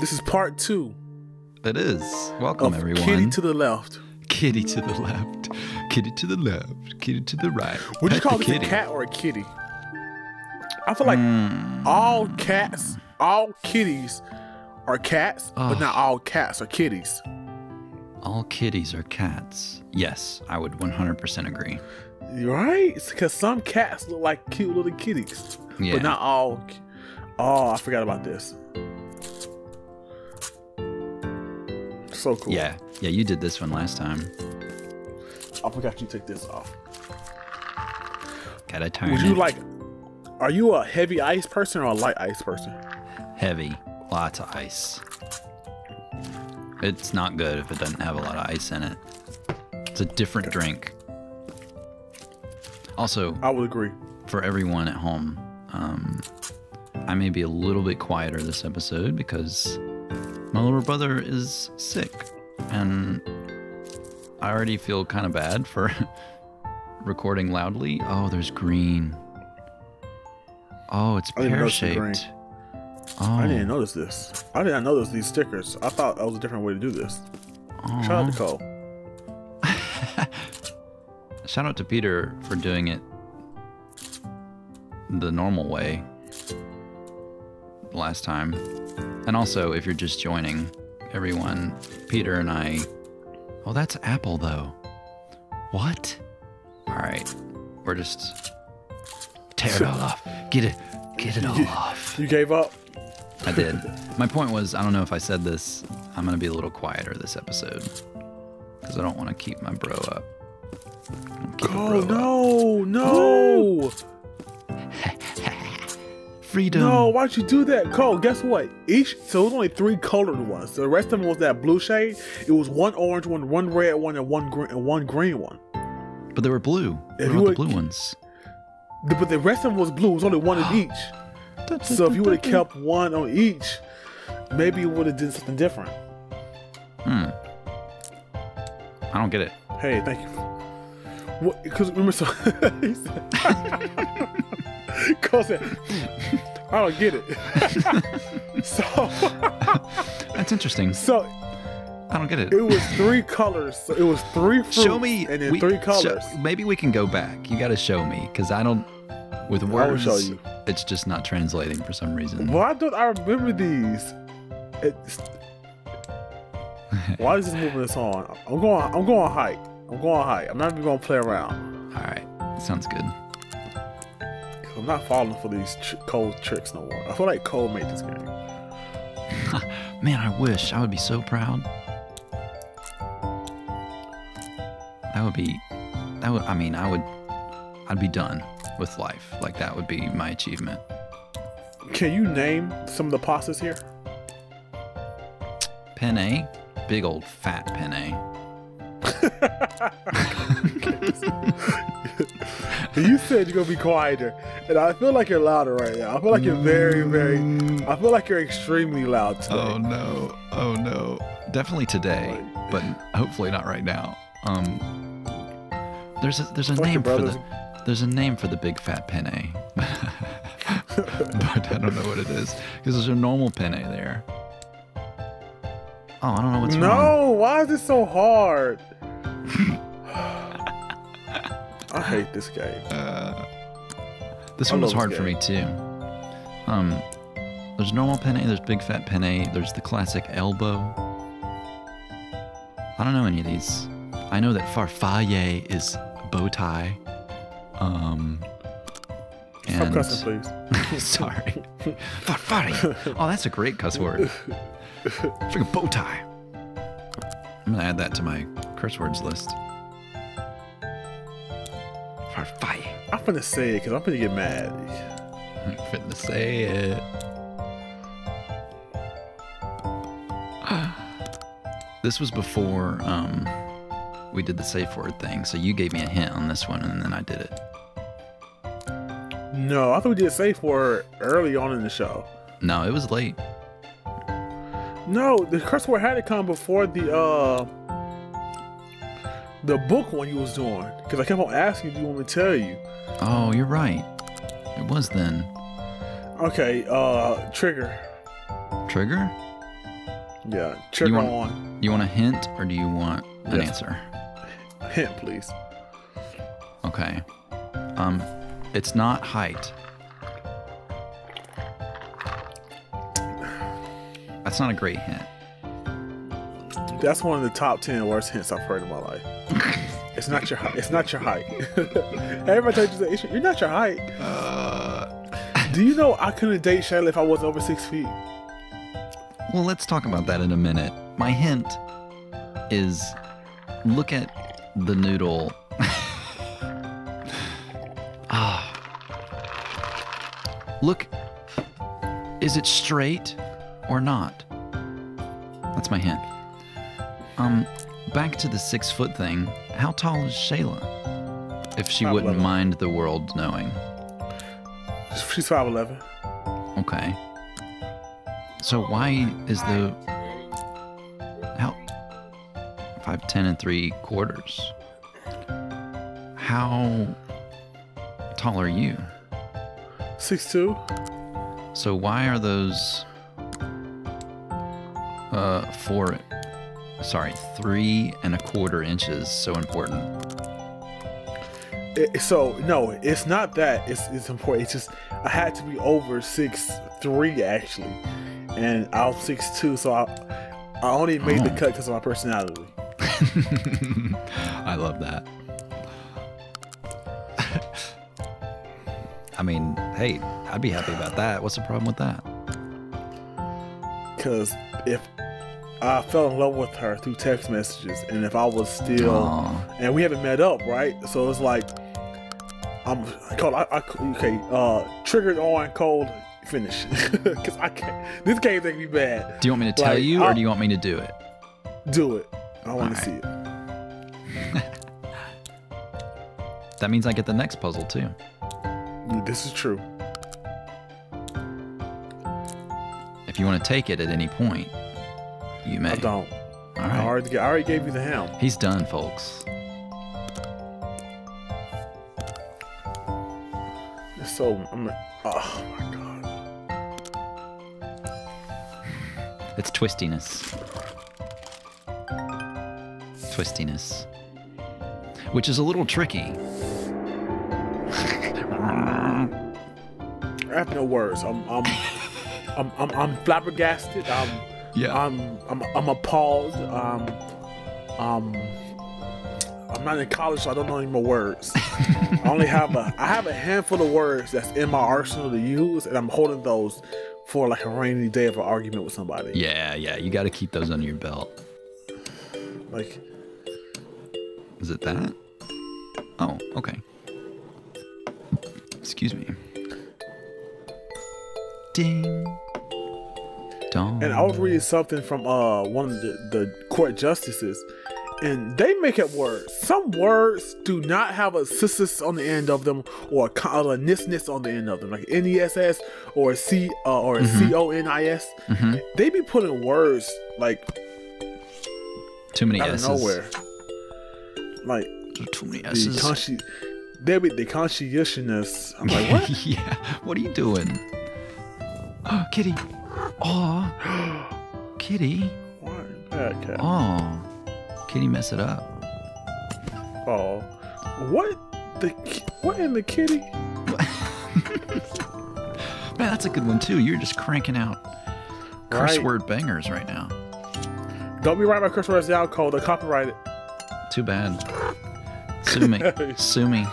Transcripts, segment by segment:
This is part two. It is. Welcome, everyone. Kitty to the left. Kitty to the left. Kitty to the left. Kitty to the right. Would you Pet call this kitty. a cat or a kitty? I feel like Mm, all cats, all kitties are cats, but not all cats are kitties. all kitties are cats. Yes, I would 100% agree. Right? Because some cats look like cute little kitties, Yeah. but not all. Oh, I forgot about this. So cool. Yeah. Yeah, you did this one last time. I forgot you took this off. Gotta turn Would you it like? Are you a heavy ice person or a light ice person? heavy. Lots of ice. It's not good if it doesn't have a lot of ice in it. It's a different drink. Also, I would agree. for everyone at home, um, I may be a little bit quieter this episode because my little brother is sick, and I already feel kind of bad for recording loudly. Oh, there's green. Oh, it's pear notice the green. shaped. Oh, I didn't oh. notice this. I didn't notice these stickers. I thought that was a different way to do this. oh. Shout out to Cole. Shout out to Peter for doing it the normal way last time. And also, if you're just joining, everyone, Peter and I. Oh, that's Apple, though. What? All right. We're just. Tear it all off. Get it. Get it all off. You gave up. I did. My point was I don't know if I said this. I'm going to be a little quieter this episode. Because I don't want to keep my bro up. Oh bro up. no, no, Freedom. no! Why'd you do that, Cole? Guess what? Each so it was only three colored ones. The rest of them was that blue shade. It was one orange one, one red one, and one green and one green one. But they were blue. If What about the blue ones? The- But the rest of them was blue. It was only one in each. So if you would have kept one on each, maybe you would have did something different. Hmm. I don't get it. Hey, thank you. What? Because remember, so he said, Cole said, "Hmm, "I don't get it." so, That's interesting. so I don't get it. it was three colors. So it was three fruits show me. and then we- three show- colors. maybe we can go back. You got to show me because I don't. With will words, show you. it's just not translating for some reason. Why don't I remember these? It's, why is this moving this on? I'm going. I'm going height. I'm going height. I'm not even going to play around. All right, sounds good. I'm not falling for these tr- Cole tricks no more. I feel like Cole made this game. Man, I wish I would be so proud. That would be. That would. I mean, I would. I'd be done with life. Like that would be my achievement. Can you name some of the pastas here? Penne, big old fat penne. you said you're gonna be quieter, and I feel like you're louder right now. I feel like you're very, very. I feel like you're extremely loud today. Oh no! Oh no! Definitely today, but hopefully not right now. Um, there's a there's a name for the there's a name for the big fat penne, but I don't know what it is because there's a normal penne there. Oh, I don't know what's no, wrong. why is it so hard? I hate this game. Uh, this I one was hard for me too. Um, there's normal penne, there's big fat penne, there's the classic elbow. I don't know any of these. I know that farfalle is bow tie. Um, Stop and cussing, please. sorry, farfalle. Oh, that's a great cuss word. Freaking bow tie. I'm gonna add that to my curse words list. Farfalle. I'm finna say it because I'm finna get mad. I'm to say it. this was before um, we did the safe word thing, so you gave me a hint on this one, and then I did it. No, I thought we did safe word early on in the show. No, it was late. No, the curse word had to come before the uh the book one you was doing because I kept on asking, "Do you want me to tell you?" Oh, you're right. It was then. Okay, uh, trigger. Trigger? Yeah, trigger want- on. You want a hint or do you want an Yes. answer? Hint, please. Okay. Um, it's not height. That's not a great hint. That's one of the top ten worst hints I've heard in my life. it's not your height. It's not your height. Everybody tells you that you're not your height. Uh, Do you know I couldn't date Shayla if I was over six feet? well, let's talk about that in a minute. My hint is look at the noodle. ah. Look, is it straight or not? That's my hint. Um, back to the six foot thing. How tall is Shayla? If she Five wouldn't eleven. mind the world knowing. She's five eleven. Okay. So why is the how five ten and three quarters? How tall are you? Six two. So why are those uh four sorry three and a quarter inches so important? It, so no, it's not that. It's it's important. It's just I had to be over six three actually, and I was six two. So I I only made the Oh. cut because of my personality. I love that. I mean, hey, I'd be happy about that. What's the problem with that? Because if I fell in love with her through text messages, and if I was still Aw. and we haven't met up, right? So it's like I'm called. I, I okay. Uh, triggered on cold. Finish because I can't. This game make me bad. Do you want me to tell you, or I'll- do you want me to do it? Do it. I want to see it. That means I get the next puzzle too. This is true. If you want to take it at any point, you may. I don't. All I already, I already gave you the ham. He's done, folks. It's so I'm. Oh my god. It's twistiness. Twistiness. Which is a little tricky. I have no words. I'm. I'm. I'm, I'm, I'm flabbergasted. I'm, Yeah. I'm, I'm, I'm appalled. Um, um, I'm not in college, so I don't know any more words. I only have a, I have a handful of words that's in my arsenal to use, and I'm holding those for like a rainy day of an argument with somebody. yeah, yeah. You got to keep those under your belt. Like, Is it that? Oh, okay. Excuse me. Ding. And I was reading something from uh one of the, the court justices, and they make it words. Some words do not have a sis on the end of them or a, con- a on the end of them, like N-E-S-S or C uh, or a Mhm. C-O-N-I-S. Mhm. They be putting words like Too many out of nowhere, like Too many the S's. consci. They be the conscientiousness. I'm like, what? yeah. What are you doing? Oh, kitty. Oh, kitty. what? Bad. Oh, kitty, mess it up. Oh, what? The what in the kitty? Man, that's a good one too. You're just cranking out curse Right. word bangers right now. Don't be right about curse words down code. They copyrighted. Too bad. Sue me. Sue me.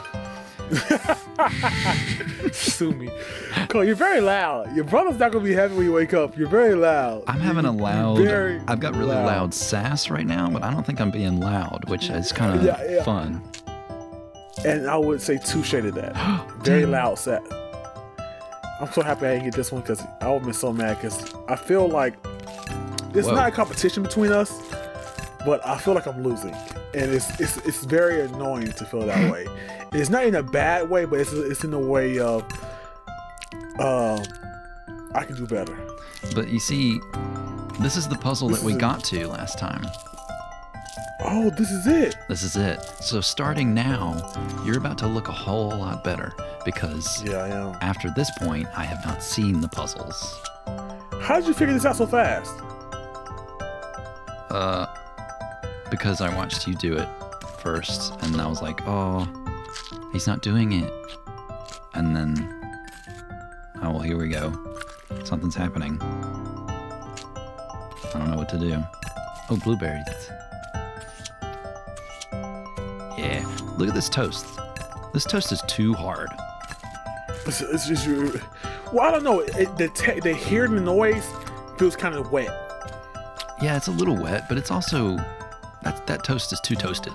Sue me. Cole, you're very loud. Your brother's not gonna be happy when you wake up. You're very loud. I'm having a loud. very I've got really loud. sass right now, but I don't think I'm being loud, which is kind of Yeah, yeah. fun. And I would say touche to that. Very loud set. I'm so happy I didn't get this one because I would have been so mad because I feel like it's Whoa. not a competition between us, but I feel like I'm losing, and it's it's it's very annoying to feel that way. It's not in a bad way, but it's it's in a way of, uh, I can do better. But you see, this is the puzzle This that we a- got to last time. Oh, this is it. This is it. So starting now, you're about to look a whole lot better because Yeah, after this point, I have not seen the puzzles. How did you figure this out so fast? Uh, because I watched you do it first, and I was like, oh, he's not doing it. And then, oh well, here we go. Something's happening. I don't know what to do. Oh, blueberries. Yeah, look at this toast. This toast is too hard. It's, it's just. Well, I don't know. It, the te- the hearing the noise feels kind of wet. Yeah, it's a little wet, but it's also that that toast is too toasted.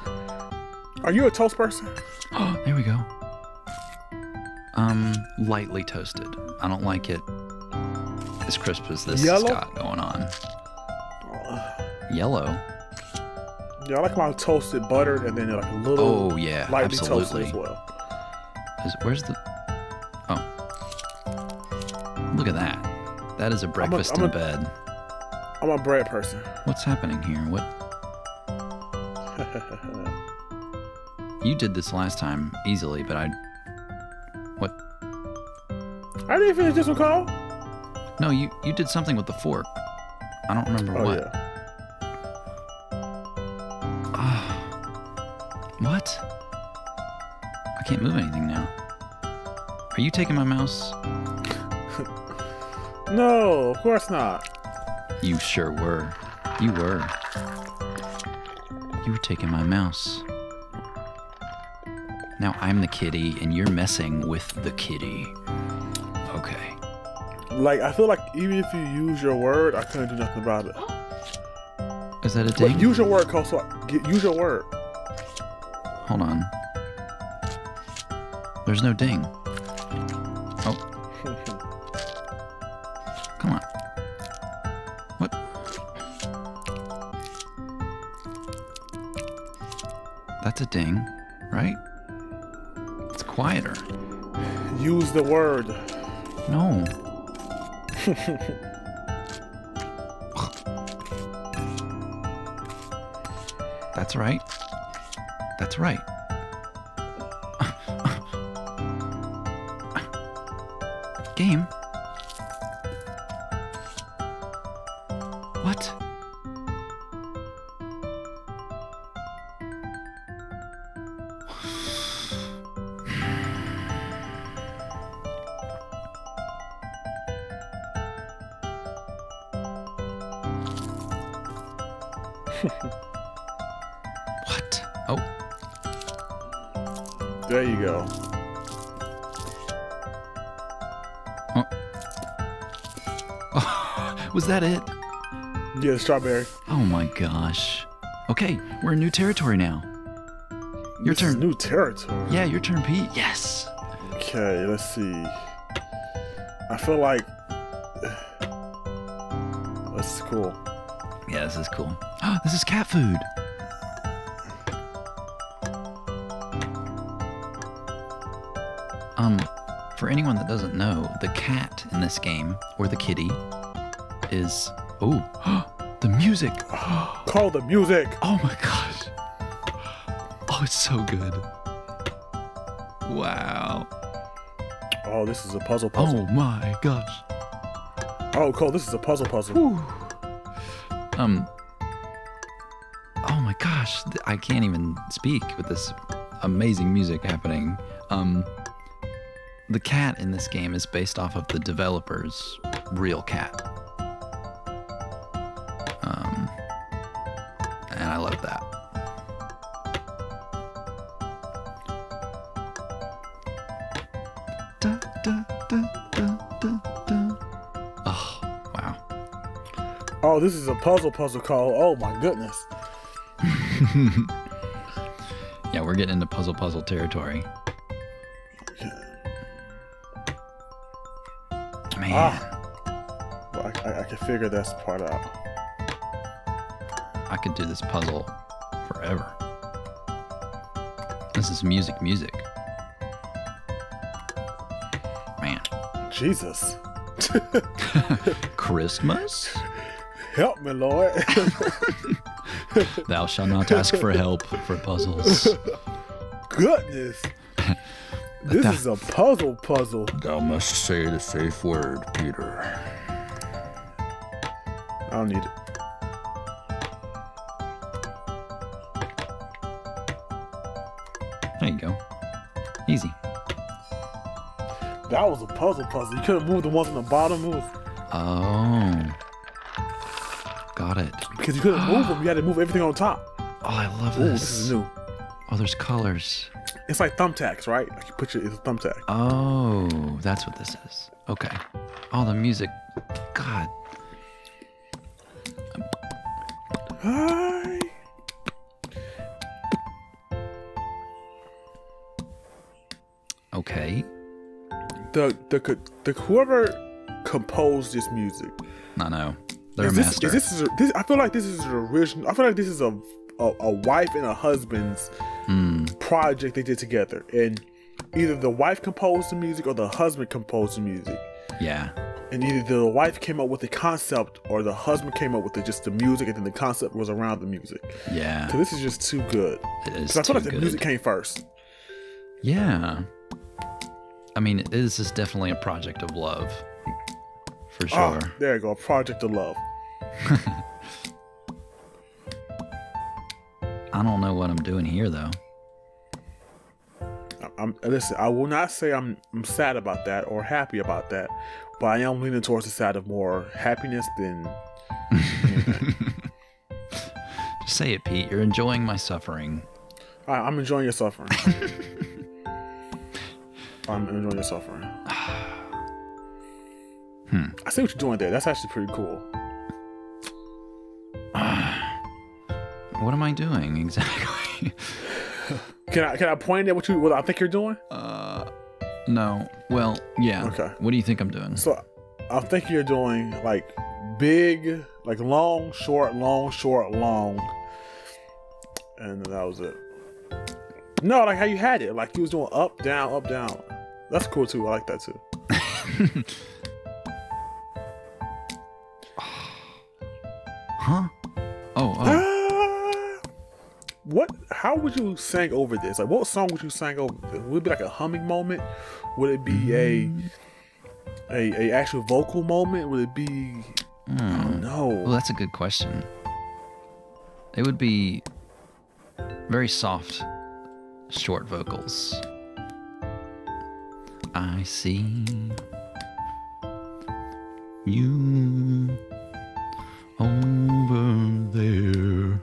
Are you a toast person? Oh, there we go. Um, lightly toasted. I don't like it as crisp as this Yellow? has got going on. Yellow. Yeah, I like mine toasted, buttered, and then like a little Oh yeah, lightly toasted as well. Is- where's the? Oh, look at that. That is a breakfast I'm in a- bed. I'm a bread person. What's happening here? What? You did this last time easily, but I. What? I didn't finish this one, Carl. No, you you did something with the fork. I don't remember Oh what. yeah. Ah. what? I can't move anything now. Are you taking my mouse? No, of course not. You sure were. You were. You were taking my mouse. Now I'm the kitty and you're messing with the kitty. Okay. Like I feel like even if you use your word, I couldn't do nothing about it. Is that a Wait, ding? use your word, Carl. So I- get, use your word. Hold on. There's no ding. The word. No. That's right. That's right. Yeah, the strawberry. Oh my gosh. Okay, we're in new territory now. Your This is turn. new territory. Yeah, your turn, Pete. Yes. Okay, let's see. I feel like this is cool. Yeah, this is cool. Oh, this is cat food. Um, for anyone that doesn't know, the cat in this game, or the kitty, is. Oh, the music. Cole the music. Oh my gosh. Oh, it's so good. Wow. Oh, this is a puzzle puzzle. Oh my gosh. Oh, Cole, this is a puzzle puzzle. Whew. Um. Oh my gosh, I can't even speak with this amazing music happening. Um. The cat in this game is based off of the developer's real cat. Oh, this is a puzzle puzzle Cole. Oh my goodness. Yeah, we're getting into puzzle puzzle territory. Man, Ah. Well, I, I, I can figure this part out. I could do this puzzle forever. This is music, music. Man, Jesus. Christmas? Help me, Lord. Thou shalt not ask for help for puzzles. Goodness. This is a puzzle puzzle. Thou must say the safe word, Peter. I don't need it. There you go. Easy. That was a puzzle puzzle. You could have moved the ones on the bottom. Was... Oh. Because you couldn't move them. You had to move everything on top. Oh, I love Ooh, this. this is new. Oh, there's colors. It's like thumbtacks, right? Like you put your it's a thumbtack. Oh, that's what this is. Okay. Oh, the music. God. Hi. Okay. The the the whoever composed this music. I know. They're Is a this, master. is this, is this I feel like this is the original. I feel like this is a a, a wife and a husband's Hmm. project they did together, and either the wife composed the music or the husband composed the music. Yeah. And either the wife came up with the concept or the husband came up with the, just the music, and then the concept was around the music. Yeah. So this is just too good. It is I feel like the music came first. Yeah. I mean, this is definitely a project of love. For Ah, sure. there you go, Project of Love. I don't know what I'm doing here, though. I- I'm listen. I will not say I'm I'm sad about that or happy about that, but I am leaning towards the side of more happiness than. Just say it, Pete. You're enjoying my suffering. I, I'm enjoying your suffering. I'm enjoying your suffering. Hmm. I see what you're doing there. That's actually pretty cool. What am I doing exactly? Can I can I point at what you what I think you're doing? uh, no. Well, yeah. Okay. What do you think I'm doing? So I think you're doing like big, like long, short, long, short, long, and that was it. No, like how you had it, like you was doing up, down, up, down. That's cool too. I like that too. Huh? Oh, oh. Ah, what? How would you sing over this? Like, what song would you sing over? This? Would it be like a humming moment? Would it be a a, a actual vocal moment? Would it be? I don't. Well, that's a good question. It would be very soft, short vocals. I see you over there.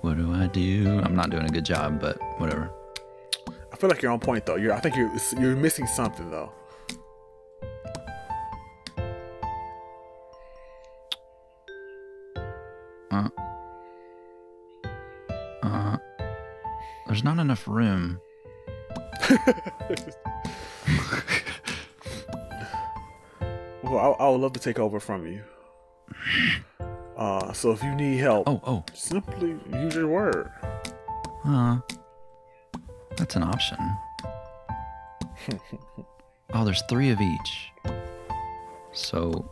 What do I do? I'm not doing a good job, but whatever. I feel like you're on point though. You're. I think you're you're missing something though. Uh, uh, there's not enough room. Well, I, I would love to take over from you. Uh, so if you need help, Oh, oh, simply use your word. uh, that's an option. oh, there's three of each. So.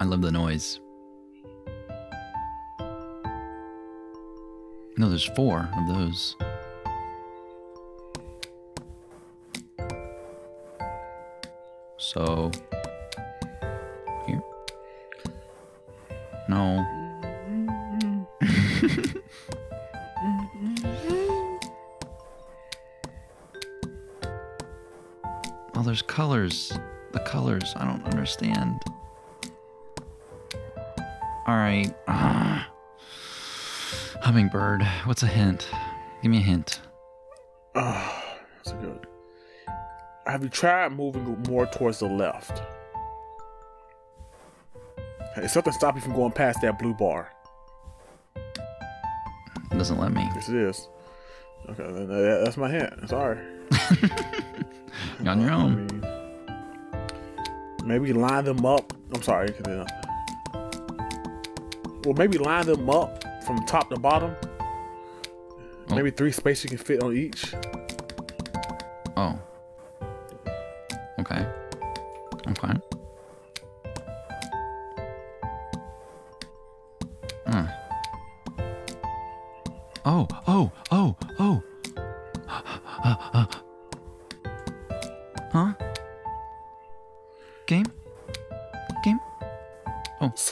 I love the noise. No, there's four of those. So here. No. oh, there's colors. The colors. I don't understand. All right. Hummingbird. What's a hint? Give me a hint. Have you tried moving more towards the left? Hey, something stop you from going past that blue bar. It doesn't let me. Yes, it is. Okay, then uh, that's my hint. Sorry. You're on your own. maybe line them up. I'm sorry. Well, maybe line them up from top to bottom. Oh. Maybe three spaces you can fit on each. Oh.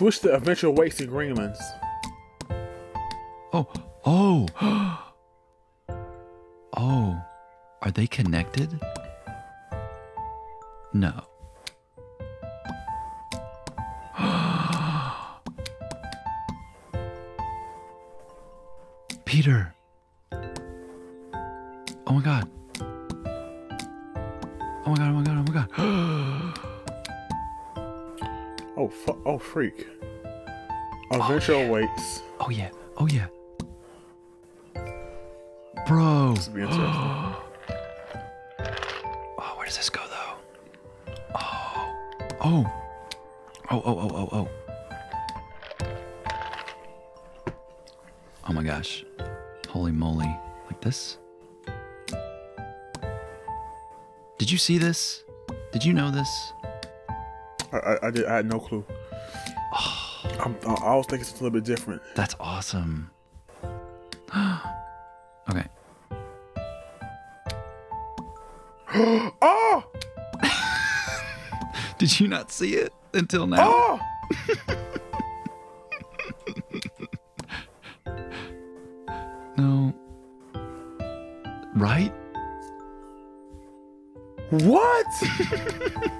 Switch to Adventure Awaits and Greenlands. Oh, oh. oh. Are they connected? Adventure awaits. Oh yeah. Oh yeah. Bro. This be interesting. Oh, where does this go though? Oh. Oh. Oh, oh, oh, oh, oh. Oh my gosh. Holy moly. Like this? Did you see this? Did you know this? I, I, I did. I had no clue. I'm, I, I was thinking something a little bit different. That's awesome. okay. Oh! Did you not see it until now? Oh! No. Right? What?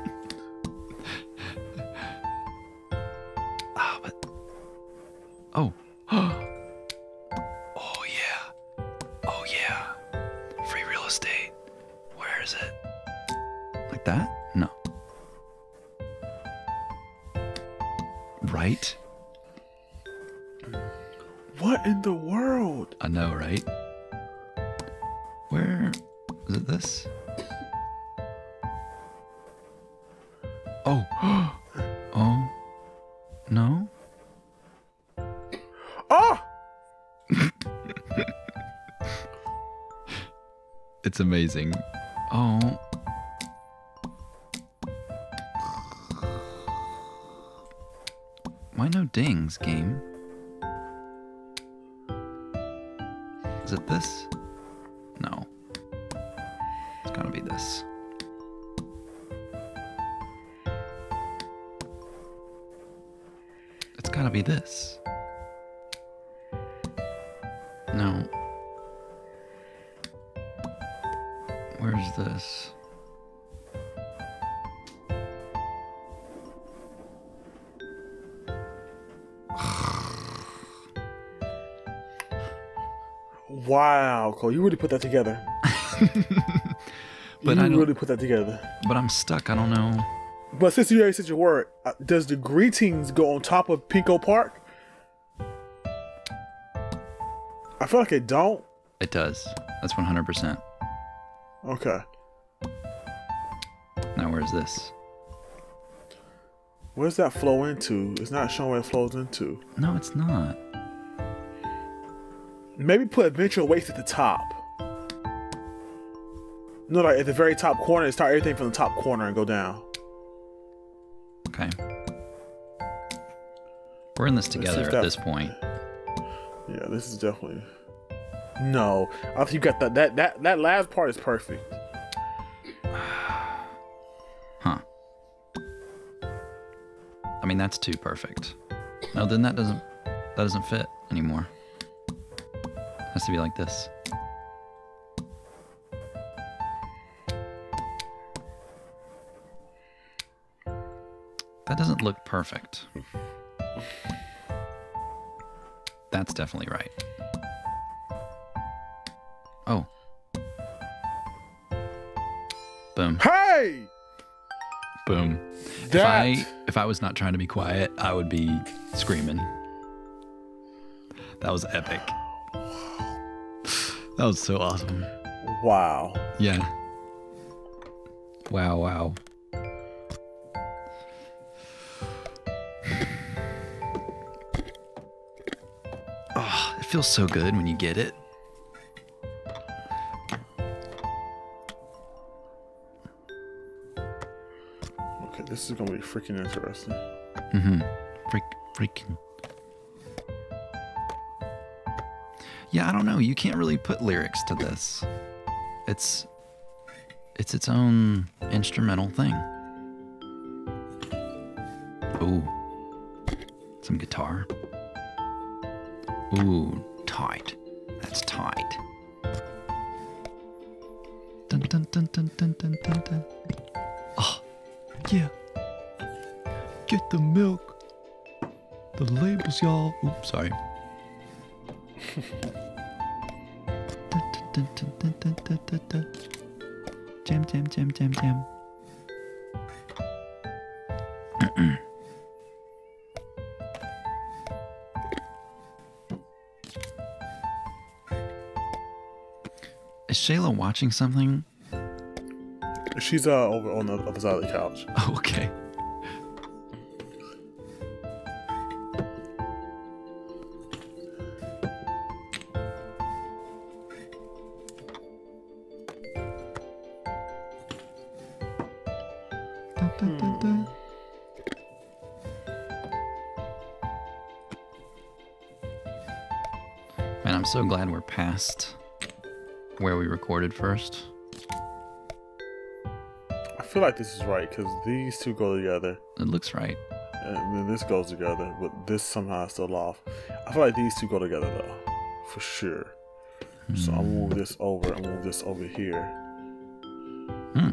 It's amazing. Oh. Why no dings, game? Is it this? No. It's gotta be this. It's gotta be this. Wow, Cole, you really put that together. But you I really put that together. But I'm stuck. I don't know. But since you already said your word, uh, does the greetings go on top of Pico Park? I feel like it don't. It does. That's 100%. Okay. Now, where's this? Where's that flow into? It's not showing where it flows into. No, it's not. Maybe put Adventure Awaits at the top. No, like at the very top corner, start everything from the top corner and go down. Okay. We're in this together at this point. Yeah, this is definitely. No, I think you got that. That that that last part is perfect. Huh. I mean, that's too perfect. No, then that doesn't that doesn't fit anymore. Has to be like this. That doesn't look perfect. That's definitely right. Oh. Boom. Hey, Boom. If I if I was not trying to be quiet, I would be screaming. That was epic. That was so awesome. wow. Yeah. Wow, wow. Oh, it feels so good when you get it. Okay, this is gonna be freaking interesting. Mm-hmm. Freak, freaking. Yeah, I don't know. You can't really put lyrics to this. It's, it's its own instrumental thing. Ooh, some guitar. Ooh, tight. That's tight. Dun dun dun dun dun dun dun dun. Oh, yeah. Get the milk. The labels, y'all. Oops, sorry. Jam, jam, jam, jam, jam. Is Shayla watching something? She's uh over on the other side of the couch. Oh, okay. Dun, dun, dun, dun. Man, I'm so glad we're past where we recorded first. I feel like this is right because these two go together, It looks right. and then this goes together, but this somehow is still off. I feel like these two go together though, for sure. So I'll move this over. I'll move this over here. Hmm.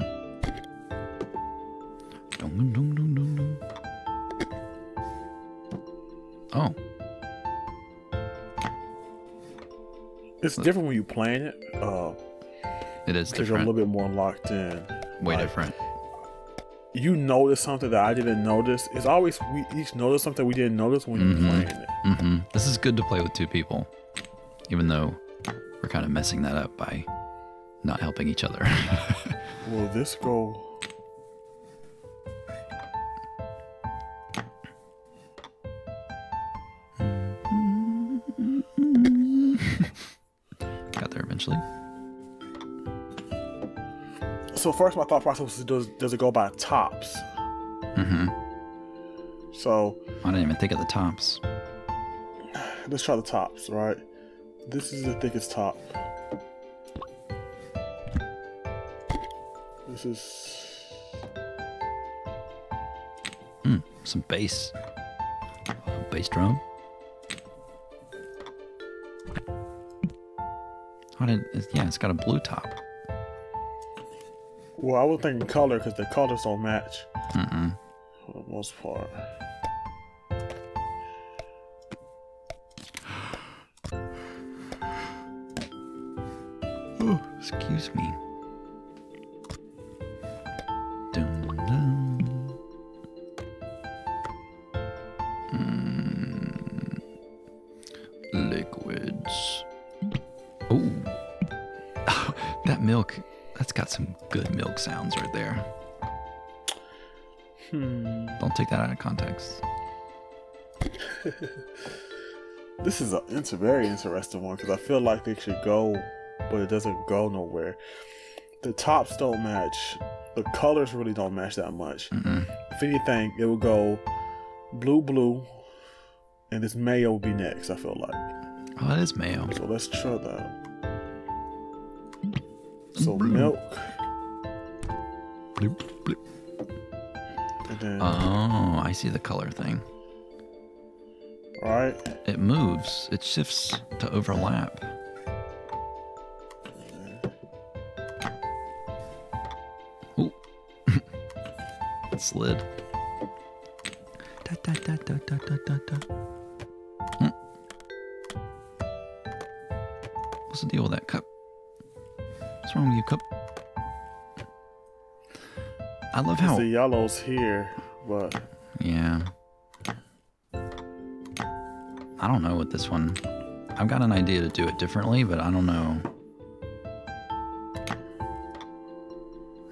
It's different when you playing it, uh, it is because you're a little bit more locked in. Way like- different. You notice something that I didn't notice. It's always we each notice something we didn't notice when Mhm. you're playing it. hmm This is good to play with two people, even though we're kind of messing that up by not helping each other. Will this go? First, my thought process was does does it go by tops? Mm hmm So I didn't even think of the tops. let's try the tops, right? This is the thickest top. This is Hmm, some bass. Uh, bass drum. How did? Yeah, it's got a blue top. Well, I was thinking color because the colors don't match Mm-mm. for the most part. Oh, excuse me. Sounds right there. Hmm. Don't take that out of context. This is a it's a very interesting one because I feel like they should go, but it doesn't go nowhere. The tops don't match. The colors really don't match that much. Mm-mm. If anything, it would go blue, blue, and this mayo would be next. I feel like. Oh, that is mayo. So let's try that. So milk, Bloop, bloop. Oh, I see the color thing. right. It moves. It shifts to overlap. Ooh. it slid. Da, da, da, da, da, da, da, da. Hmm. What's the deal with that cup? What's wrong with you, cup? I love how. The yellows here, but Yeah. I don't know what this one. I've got an idea to do it differently, but I don't know.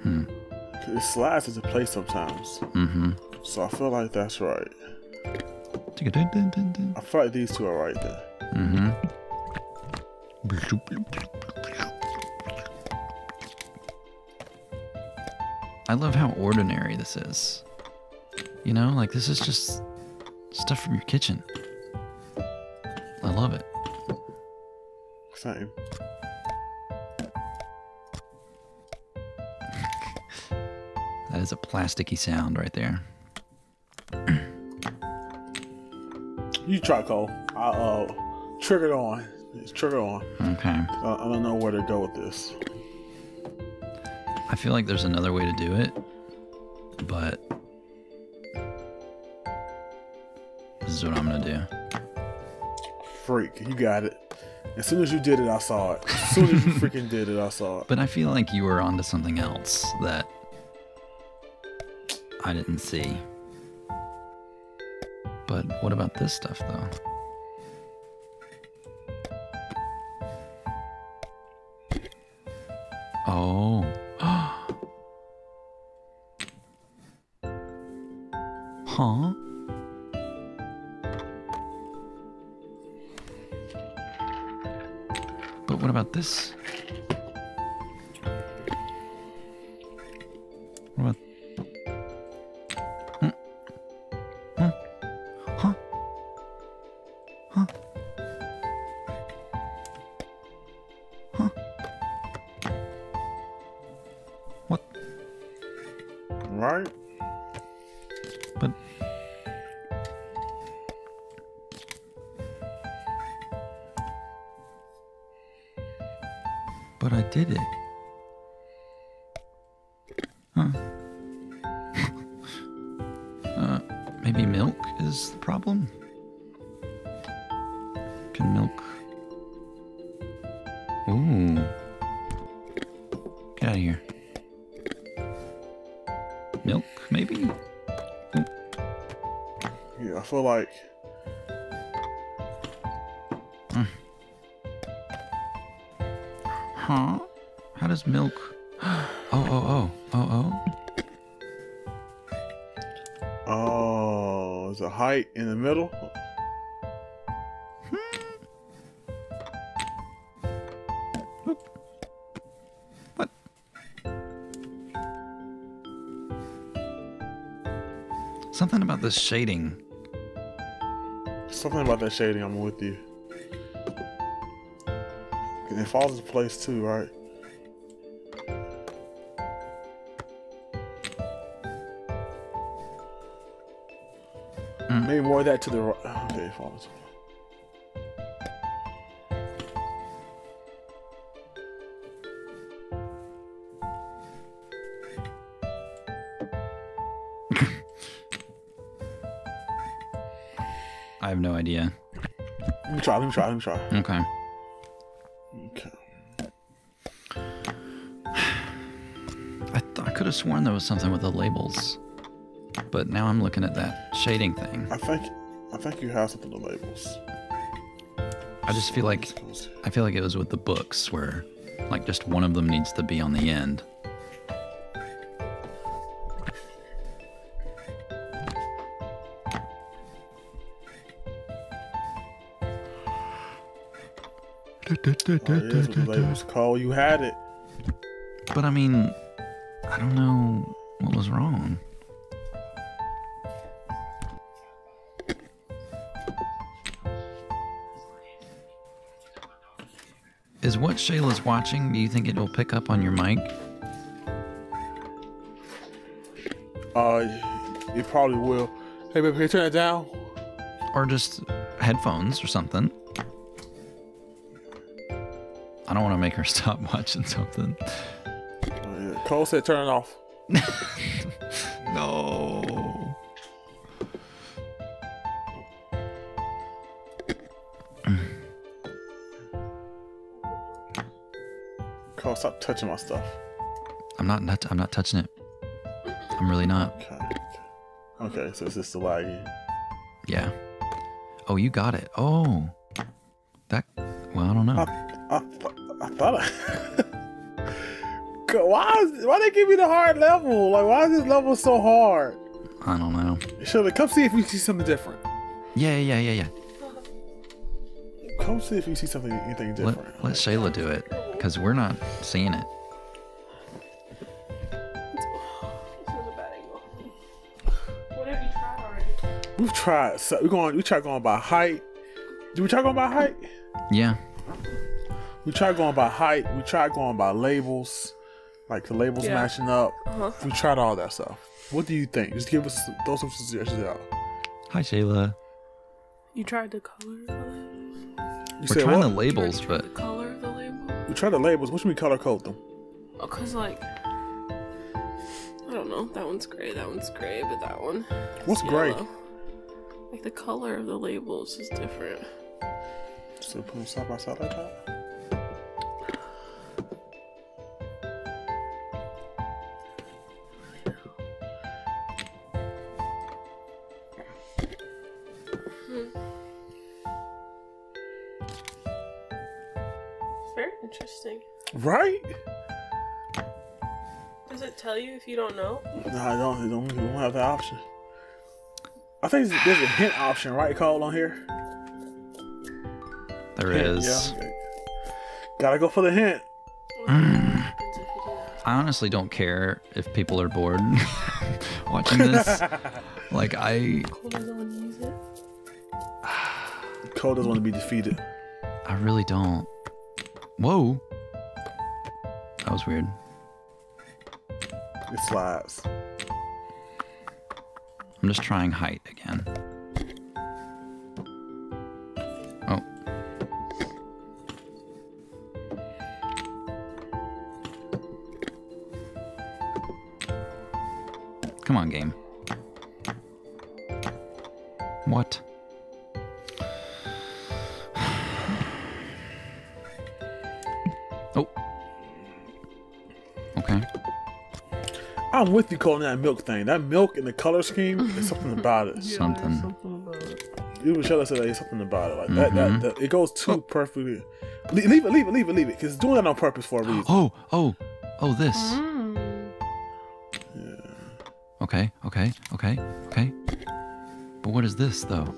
Hmm. it slides into place sometimes. Mm-hmm. So I feel like that's right. Mm-hmm. I feel like these two are right there. I love how ordinary this is. You know, like this is just stuff from your kitchen. I love it. Same. That is a plasticky sound right there. You try, Cole. I uh triggered on. It's trigger on. Okay. I, I don't know where to go with this. I feel like there's another way to do it, but this is what I'm gonna do. Freak, you got it. As soon as you did it, I saw it. As soon as you freaking did it, I saw it. But I feel like you were onto something else that I didn't see. But what about this stuff, though? This? Feel like hmm. Huh? How does milk... Oh, oh, oh, oh, oh. oh, there's a height in the middle. Hmm. What? Something about this shading. Something about that shading. I'm with you. And it falls into place too, right? Mm. Maybe more of that to the right. Okay, it falls. Idea. Let me try. Let me try. Let me try. Okay. Okay. I, th- I could have sworn there was something with the labels. But now I'm looking at that shading thing. I think I think you have something to labels. I just feel like I feel like it was with the books where like just one of them needs to be on the end. It is with the labels. Cole, you had it. But I mean, I don't know what was wrong. Is what Shayla's watching, do you think it will pick up on your mic? Uh, it probably will. Hey, baby, can you turn it down? Or just headphones or something? I don't want to make her stop watching something. Yeah. Cole said turn it off. No. Cole, stop touching my stuff. I'm not, not I'm not touching it. I'm really not. Okay. Okay, so it's just the laggy. Yeah. Oh, you got it. Oh. That well, I don't know. I, th- I thought I. God, why is, why they give me the hard level? Like, why is this level so hard? I don't know. Shirley, come see if you see something different. Yeah, yeah, yeah, yeah. Come see if you see something anything Let, different. let Shayla do it because we're not seeing it. This is a bad angle. What have you tried already? We've tried. So we going. We tried going by height. Did we try going by height? Yeah. We tried going by height. We tried going by labels, like the labels Yeah. matching up. Uh-huh. We tried all that stuff. What do you think? Just give us those some suggestions out. Hi, Shayla. You tried the color. You We're trying what? the labels, Try but the color of the label. We try the labels. What should we color code them? Oh, cause like I don't know. That one's gray. That one's gray, but that one. What's gray? Like the color of the labels is different. So put them side by side like that. Right? Does it tell you if you don't know? No, I don't. You don't, you don't have that option. I think there's there's a hint option, right, Cole, on here? there Hint, is. Yeah. Gotta go for the hint. What happens if you do that? I honestly don't care if people are bored watching this. like I, Cole doesn't want to use it. Cole doesn't want to be defeated. I really don't. Whoa, that was weird. It slides. I'm just trying height again. Oh. Come on, game. I'm with you, calling that milk thing. That milk and the color scheme, there's something about it. Something. You and Shelly said there's something about it. Like that, that, that, it goes too perfectly. Le- Leave it, leave it, leave it, leave it. Because it's doing that on purpose for a reason. Oh, oh, oh, this. Mm. Okay, okay, okay, okay. But what is this though?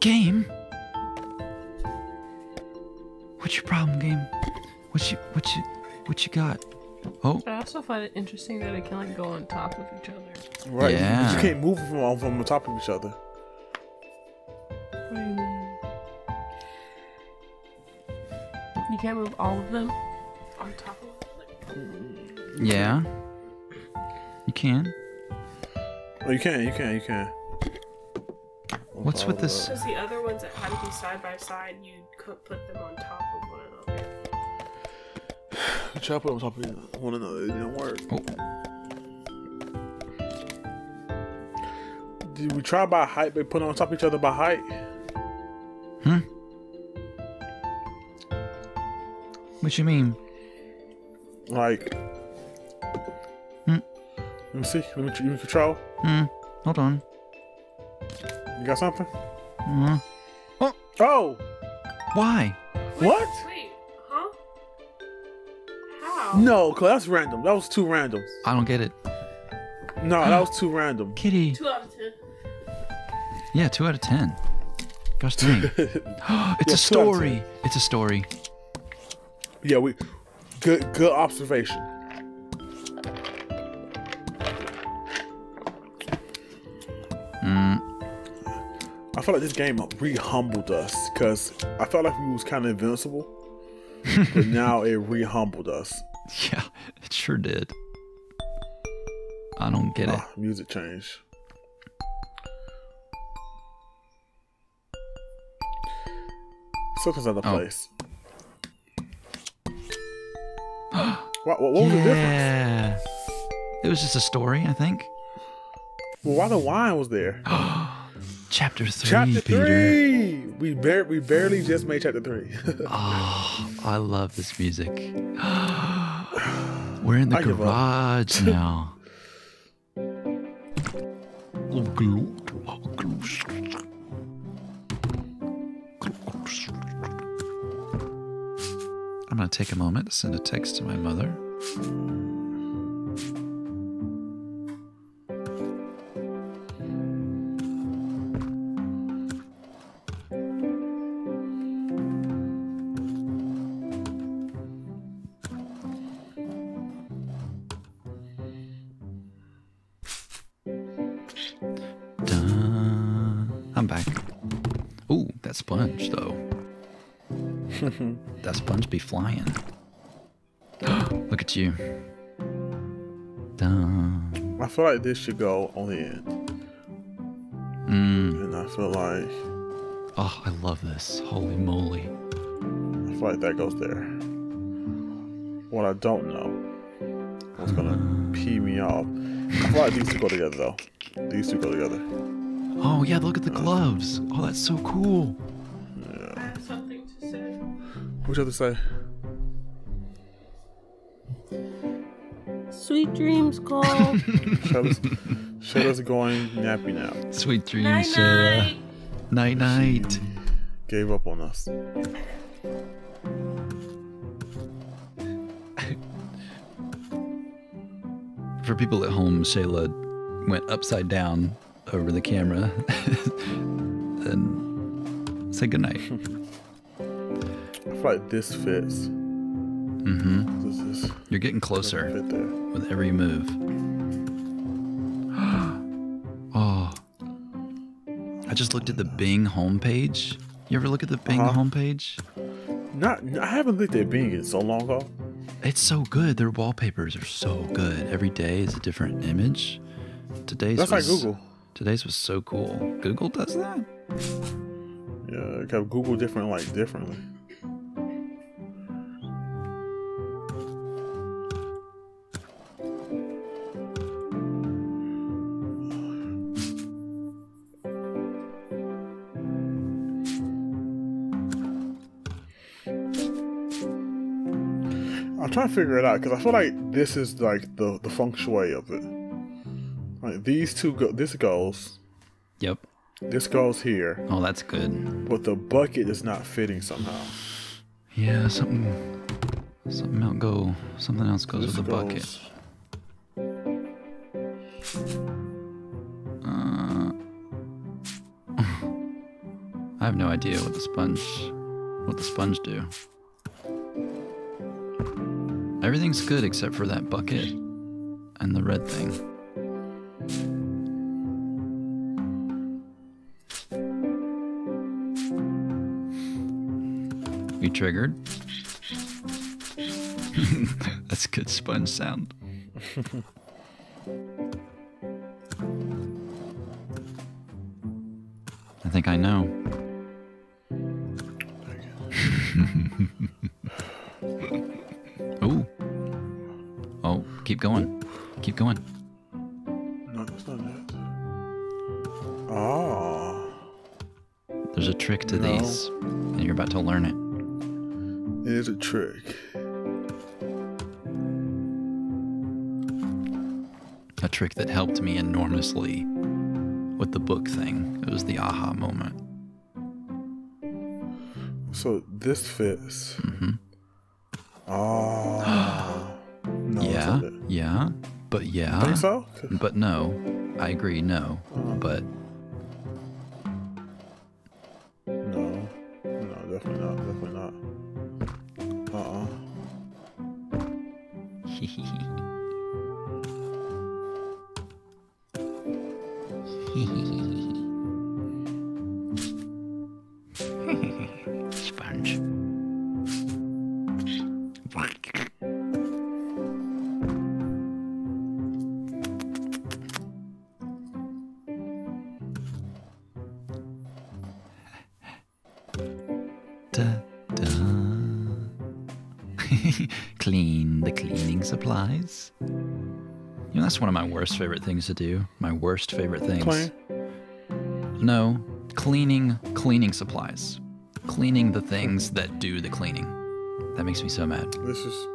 Game? What's your problem, game? What you what you what you got? Oh, I also find it interesting that it can like go on top of each other. right. You- yeah. You can't move from, from the top of each other. What do you mean? You can't move all of them on top of each other. yeah. You can. Oh, you can, you can, you can. What's with this? Because the other ones that had to be side by side, you could put them on top of one another. Try to put on top of one another. It didn't work. Oh, Did we try by height? They put on top of each other by height. hmm. What you mean? Like, Hmm. let me see. Let me, let me control. Hmm. Hold on. You got something? Uh, Oh, why? what? Wait? How? No, cause that's random. That was too random. I don't get it. No, that was too random. Kitty. Two out of ten. Yeah, two out of ten. Gosh dang. it's Yeah, a two out of story. It's a story. yeah, we good good observation. Mm, I felt like this game re-humbled us because I felt like we was kind of invincible, but now it re-humbled us. yeah, it sure did. I don't get it. Ah, music change. Took us other Oh. place. what, what, what was the difference? It was just a story, I think. Well, why the wine was there? Chapter three, chapter Peter. three. We bar- we barely just made chapter three. Oh, I love this music. We're in the I garage now. I'm going to take a moment to send a text to my mother. Be flying. Look at you. Dun. I feel like this should go on the end. Mm. and I feel like Oh, I love this. Holy moly. I feel like that goes there. What I don't know, what's gonna pee me off. I feel like these two go together though. These two go together. Oh, yeah, look at the gloves. Oh, that's so cool. What other side? Sweet dreams, Cole. Shayla's, Shayla's going nappy nap. Sweet dreams, night Shayla. night. Night night. Gave up on us. For people at home, Shayla went upside down over the camera and said goodnight. Like this fits. Mm-hmm. This is You're getting closer with every move. oh. I just looked at the Bing homepage. You ever look at the Bing Uh-huh. homepage? Not, I haven't looked at Bing in so long ago. It's so good. Their wallpapers are so good. Every day is a different image. Today's That's like was, Google. Today's was so cool. Google does that? Yeah, got Google different like differently. Figure it out because I feel like this is like the the feng shui of it. Like these two go, this goes, Yep. this goes here, Oh, that's good. but the bucket is not fitting somehow. Yeah, something something else go something else goes This with the bucket. Uh, I have no idea what the sponge what the sponge do. Everything's good except for that bucket and the red thing. You triggered? That's good sponge sound. I think I know. going. Keep going. No, that's not it. Oh, There's a trick to No. these, and you're about to learn it. it is a trick. A trick that helped me enormously with the book thing. It was the aha moment. So this fits. hmm so? but no. I agree, no, but Clean the cleaning supplies. You know, that's one of my worst favorite things to do. My worst favorite things. Clean. No, cleaning cleaning supplies. Cleaning the things that do the cleaning. That makes me so mad. This is.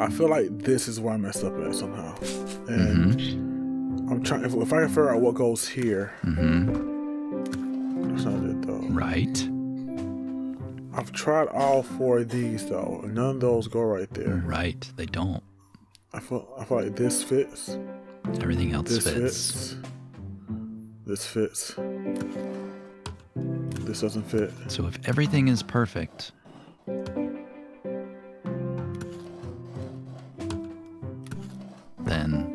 I feel like this is where I messed up at somehow, and Mm-hmm. I'm trying. If, if I can figure out what goes here, Mm-hmm. that's not it though. Right. I've tried all four of these though, and none of those go right there. Right. They don't. I feel. I feel like this fits. Everything else This fits. fits. This fits. This doesn't fit. So if everything is perfect, then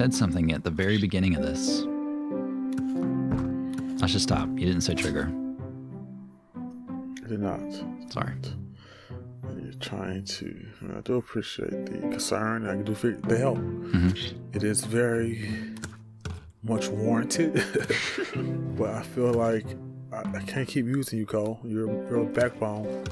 said something at the very beginning of this I should stop. You didn't say trigger. I did not. Sorry. You're trying to. I do appreciate the concern. I do feel the help. Mhm. It is very much warranted, but I feel like I, I can't keep using you, Cole. You're, you're a backbone.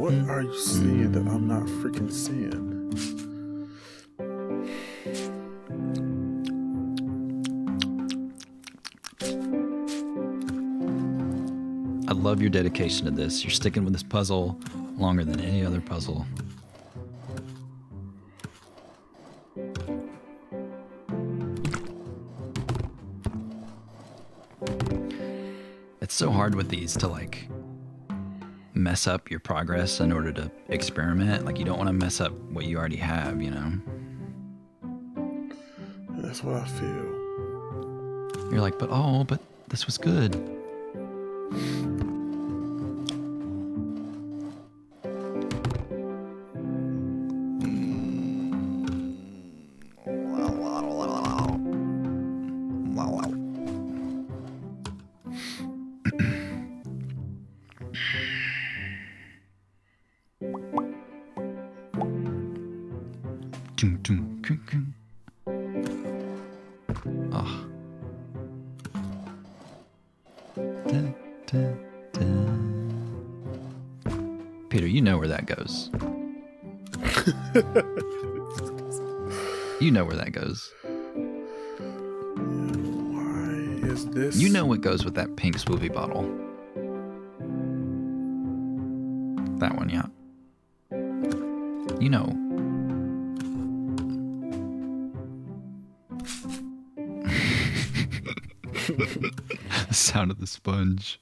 What are you seeing that I'm not freaking seeing? I love your dedication to this. You're sticking with this puzzle longer than any other puzzle. It's so hard with these to like mess up your progress in order to experiment. Like you don't want to mess up what you already have, you know? That's what I feel. You're like, but oh, but this was good. the sound of the sponge.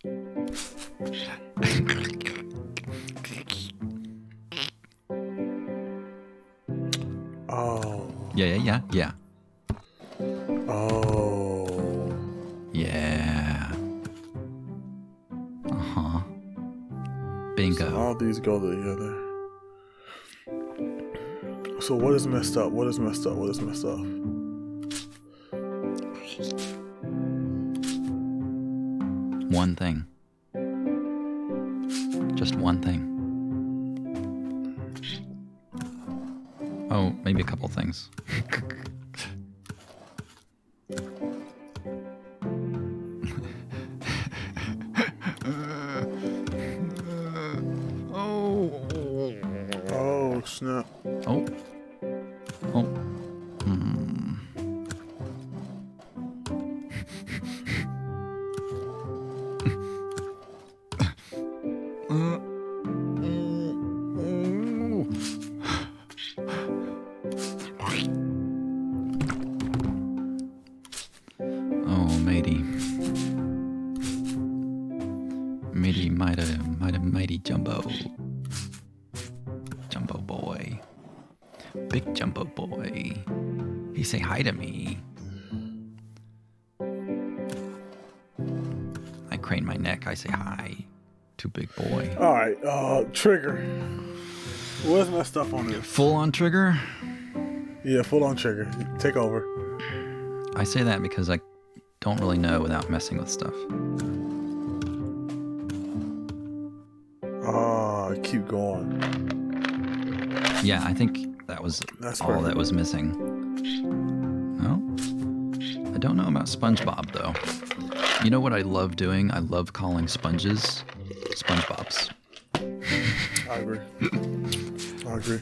Oh. Yeah, yeah, yeah, yeah. Oh. Yeah. Uh huh. Bingo. All these go together. So what is messed up? What is messed up? What is messed up? One thing. Trigger. Where's my stuff on this? Full on trigger. Yeah, full on trigger. Take over. I say that because I don't really know without messing with stuff. Ah, keep going. Yeah, I think that was That's all that was missing. Oh, I don't know about SpongeBob though. You know what I love doing? I love calling sponges SpongeBob's. I agree. I agree.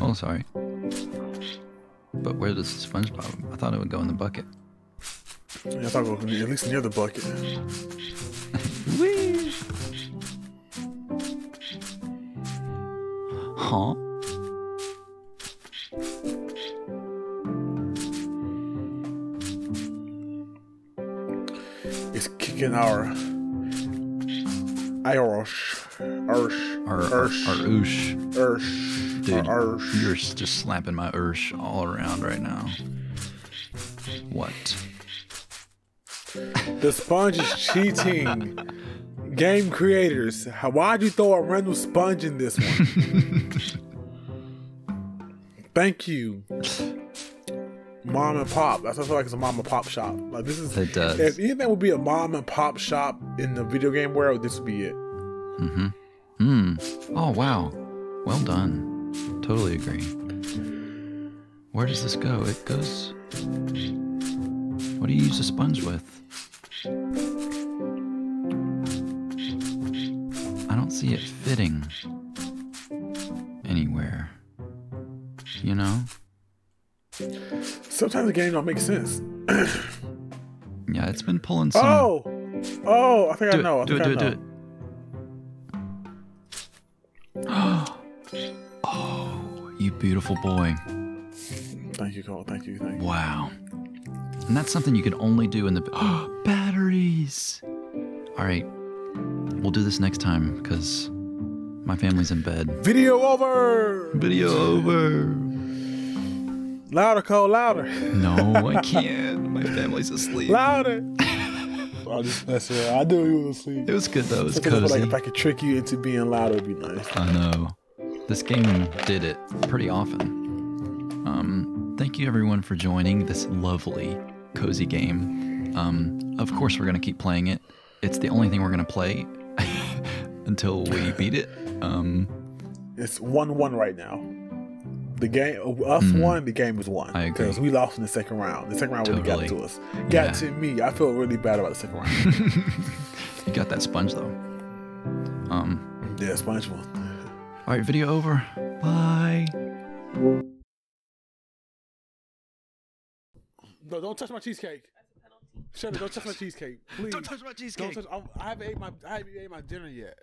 Oh, sorry. But where does SpongeBob? I thought it would go in the bucket. Yeah, I thought it would be at least near the bucket. Whee! Huh? It's kicking our Irish, Irish, Or, or, Irish, or oosh. Irish, Dude, Irish. you're just slapping my ursh all around right now. What? The sponge is cheating. Game creators, how, why'd you throw a random sponge in this one? Thank you. Mom and pop. That's what I feel like it's a mom and pop shop. Like this is It does. if anything would be a mom and pop shop in the video game world, this would be it. Mm-hmm. Hmm. Oh wow. Well done. Totally agree. Where does this go? It goes. What do you use a sponge with? I don't see it fitting anywhere. You know? Sometimes the game don't make sense. Yeah, it's been pulling some. Oh, oh, I think do I know. I it, do it, think do I it, do know. Beautiful boy. Thank you, Cole. Thank you. Thank you. Wow. And that's something you can only do in the batteries. All right. We'll do this next time because my family's in bed. Video over. Video over. Louder, Cole. Louder. No, I can't. My family's asleep. Louder. I just mess around. I knew you was asleep. It was good though. It was Sometimes I like if I could trick you into being loud, it'd be nice. I know. This game did it pretty often. Um, thank you everyone for joining this lovely, cozy game. Um, of course, we're going to keep playing it. It's the only thing we're going to play until we beat it. Um, It's one-one right now. The game, us one, the game was. Mm. Agree. Because we lost in the second round. The second round really got to us. Got Yeah. to me. I feel really bad about the second round. you got that sponge though. Um, yeah, sponge one. All right, video over. Bye. No, don't touch my cheesecake. Shut it! Don't touch my cheesecake, please. Don't touch my cheesecake. Don't touch. I'm, I haven't ate my. I haven't ate my dinner yet.